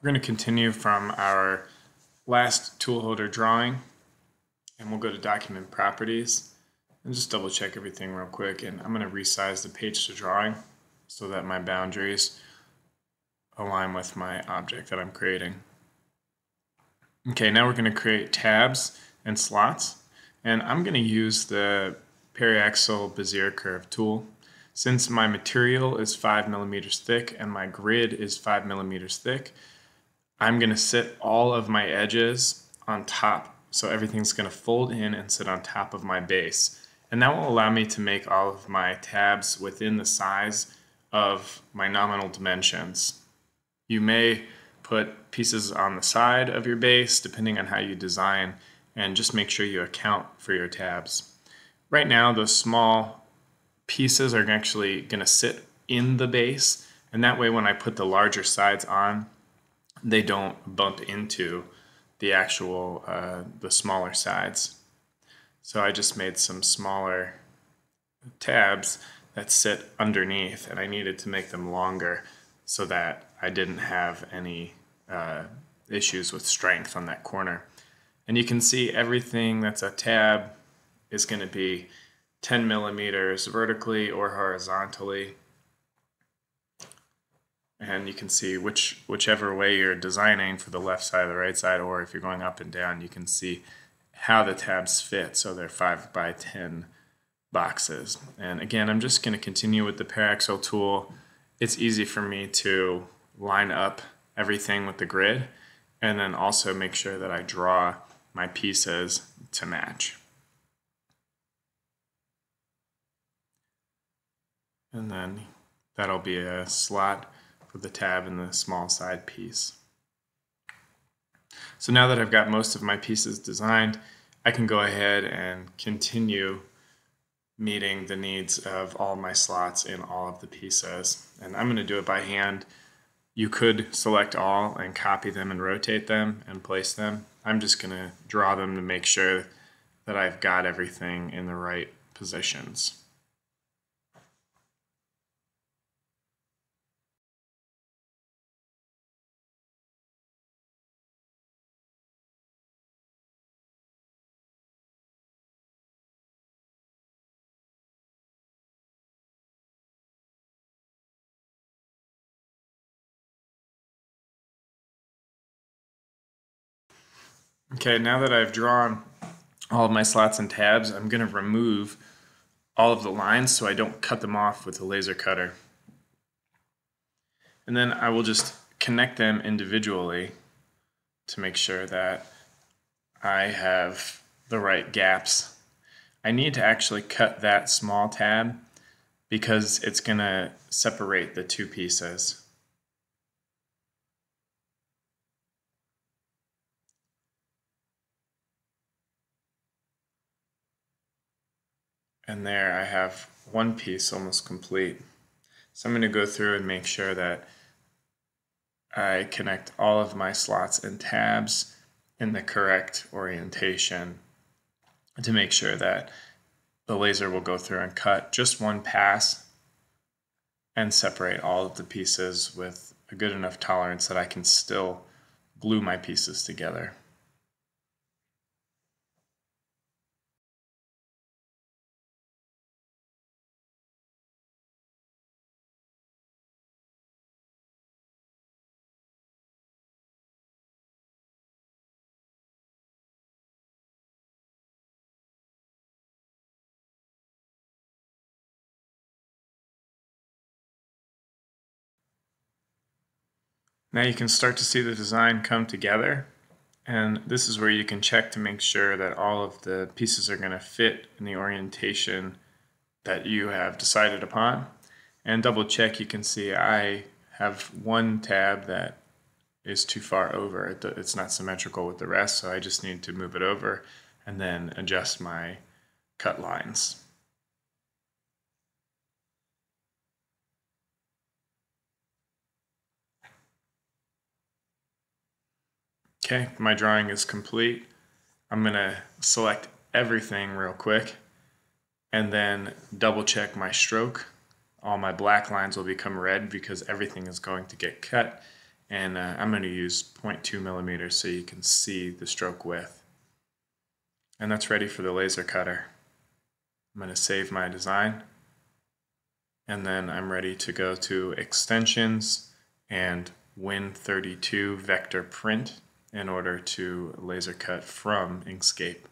We're going to continue from our last tool holder drawing and we'll go to document properties and just double check everything real quick and I'm going to resize the page to drawing so that my boundaries align with my object that I'm creating. Okay, now we're going to create tabs and slots and I'm going to use the paraxial Bezier curve tool. Since my material is 5 millimeters thick and my grid is 5 millimeters thick, I'm going to sit all of my edges on top. So everything's going to fold in and sit on top of my base. And that will allow me to make all of my tabs within the size of my nominal dimensions. You may put pieces on the side of your base depending on how you design and just make sure you account for your tabs. Right now those small pieces are actually going to sit in the base and that way when I put the larger sides on they don't bump into the actual uh, the smaller sides. So I just made some smaller tabs that sit underneath and I needed to make them longer so that I didn't have any uh, issues with strength on that corner. And you can see everything that's a tab is going to be 10 millimeters vertically or horizontally and you can see which whichever way you're designing for the left side or the right side or if you're going up and down you can see how the tabs fit. So they're 5 by 10 boxes. And again I'm just going to continue with the paraxial tool. It's easy for me to line up everything with the grid and then also make sure that I draw my pieces to match. And then that'll be a slot for the tab and the small side piece. So now that I've got most of my pieces designed, I can go ahead and continue meeting the needs of all my slots in all of the pieces. And I'm going to do it by hand. You could select all and copy them and rotate them and place them. I'm just going to draw them to make sure that I've got everything in the right positions. Okay, now that I've drawn all of my slots and tabs, I'm going to remove all of the lines so I don't cut them off with a laser cutter. And then I will just connect them individually to make sure that I have the right gaps. I need to actually cut that small tab because it's going to separate the two pieces. And there I have one piece almost complete. So I'm going to go through and make sure that I connect all of my slots and tabs in the correct orientation to make sure that the laser will go through and cut just one pass and separate all of the pieces with a good enough tolerance that I can still glue my pieces together. Now you can start to see the design come together and this is where you can check to make sure that all of the pieces are going to fit in the orientation that you have decided upon. And double check, you can see I have one tab that is too far over. It's not symmetrical with the rest, so I just need to move it over and then adjust my cut lines. Okay, my drawing is complete. I'm gonna select everything real quick and then double check my stroke. All my black lines will become red because everything is going to get cut And uh, I'm going to use 0.2 millimeters so you can see the stroke width. And that's ready for the laser cutter. I'm going to save my design. And then I'm ready to go to extensions and Win32 vector print in order to laser cut from Inkscape.